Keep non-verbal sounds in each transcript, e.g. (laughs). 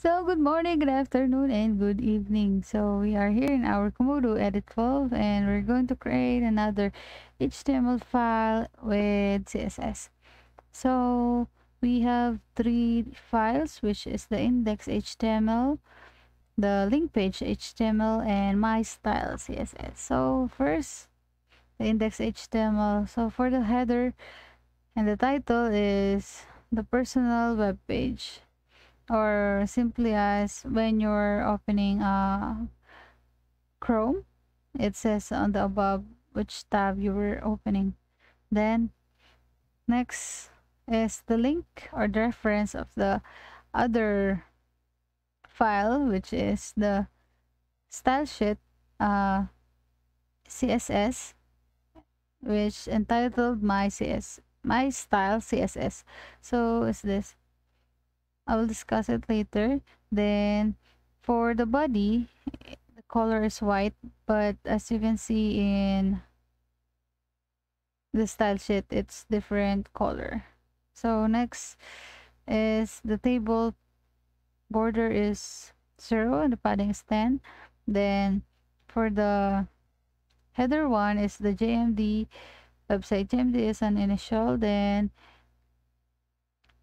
So, good morning, good afternoon, and good evening. So, we are here in our Komodo Edit 12, and we're going to create another HTML file with CSS. So, we have three files, which is the index HTML, the link page HTML, and my style CSS. So, first, the index HTML. So, for the header and the title is the personal web page or simply as when you're opening uh, Chrome, it says on the above which tab you were opening. Then next is the link or the reference of the other file, which is the style sheet uh, CSS, which entitled my CS my style CSS. So is this I will discuss it later. Then for the body, the color is white, but as you can see in the style sheet, it's different color. So next is the table border is 0 and the padding is 10. Then for the header one is the JMD website. JMD is an initial. Then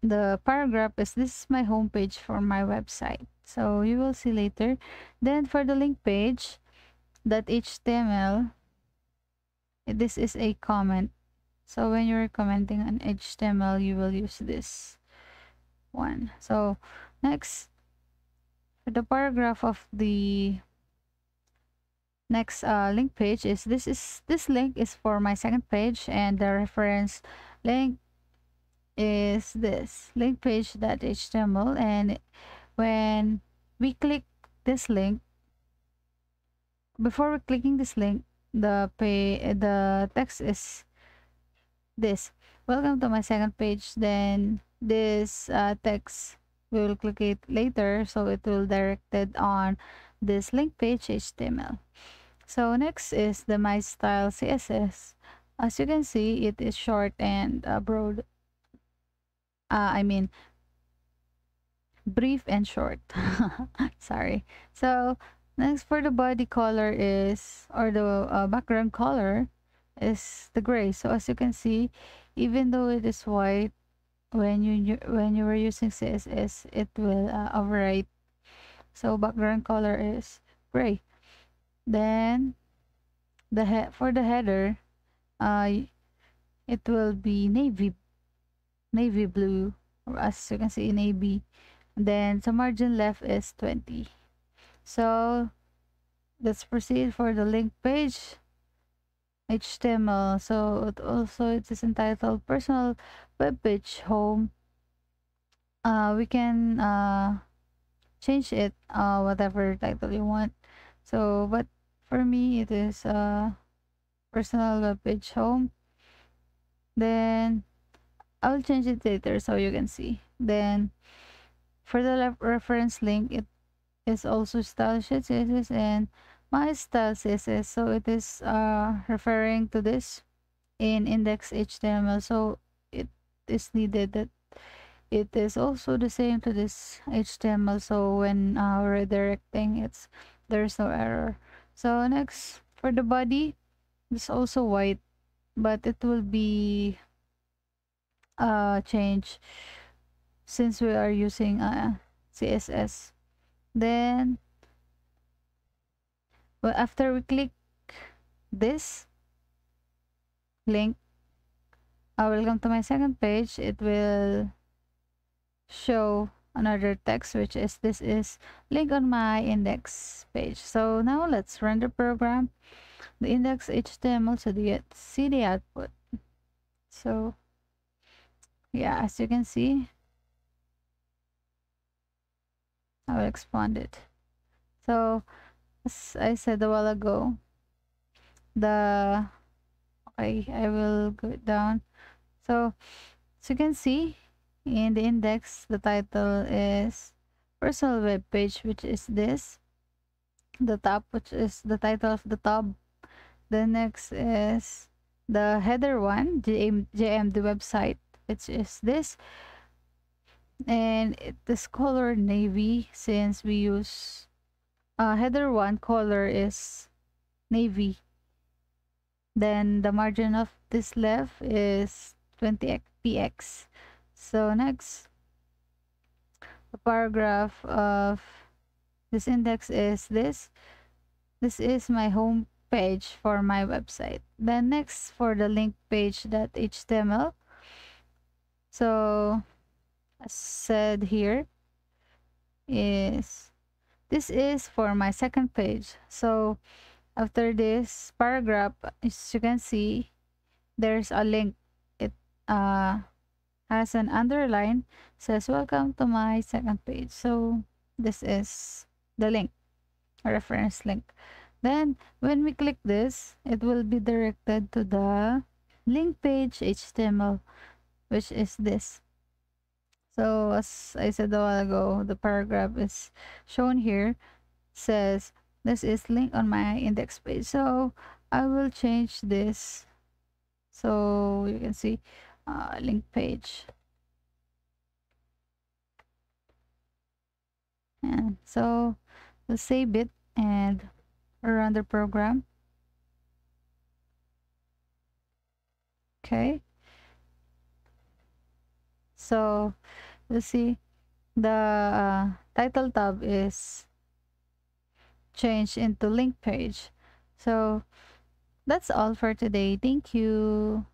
the paragraph is this is my homepage for my website. So you will see later. Then for the link page that html this is a comment. So when you're commenting on html you will use this one. So next for the paragraph of the next uh, link page is this is this link is for my second page and the reference link is this. Link page.html and when we click this link before clicking this link the pay the text is this. Welcome to my second page. Then this uh, text we will click it later. So it will directed on this link page html so next is the my style css as you can see it is short and uh, broad uh, I mean, brief and short. (laughs) Sorry. So next for the body color is, or the uh, background color is the gray. So as you can see, even though it is white, when you when you were using CSS, it will uh, overwrite. So background color is gray. Then the he for the header, uh, it will be navy navy blue as you can see in navy then the margin left is 20 so let's proceed for the link page. Html so it also it is entitled personal web page home. Uh we can uh change it uh whatever title you want. So but for me it is uh personal web page home. Then I will change it later so you can see. Then for the reference link, it is also style CSS and my style CSS. So it is uh, referring to this in index HTML. So it is needed that it is also the same to this HTML. So when uh, redirecting, it's there's no error. So next for the body, it's also white, but it will be uh, change since we are using uh, CSS. Then, well, after we click this link, uh, welcome to my second page, it will show another text which is this is link on my index page. So now let's run the program. The index html so the see the output. So yeah as you can see. I will expand it. So as I said a while ago the okay I will go down. So as you can see in the index the title is personal web page which is this. The top which is the title of the tab the next is the header one JMD website which is this. And it, this color navy since we use uh, header one color is navy. Then the margin of this left is 20 px so next the paragraph of this index is this. This is my home page for my website. Then next for the link page.html so as said here is this is for my second page. So after this paragraph as you can see there's a link. It uh has an underline says welcome to my second page. So this is the link reference link. Then when we click this it will be directed to the link page html which is this. So as i said a while ago the paragraph is shown here. Says this is link on my index page so i will change this. So you can see uh, link page. And so we'll save it and run the program. Okay so you see. The uh, title tab is changed into link page. So that's all for today. Thank you